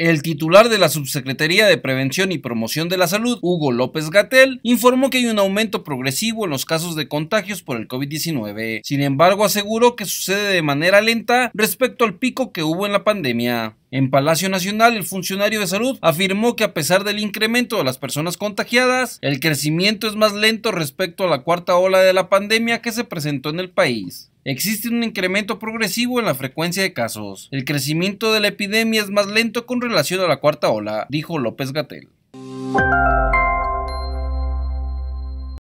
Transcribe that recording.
El titular de la Subsecretaría de Prevención y Promoción de la Salud, Hugo López Gatel, informó que hay un aumento progresivo en los casos de contagios por el COVID-19. Sin embargo, aseguró que sucede de manera lenta respecto al pico que hubo en la pandemia. En Palacio Nacional, el funcionario de salud afirmó que a pesar del incremento de las personas contagiadas, el crecimiento es más lento respecto a la cuarta ola de la pandemia que se presentó en el país. Existe un incremento progresivo en la frecuencia de casos. El crecimiento de la epidemia es más lento con relación a la cuarta ola, dijo López Gatel.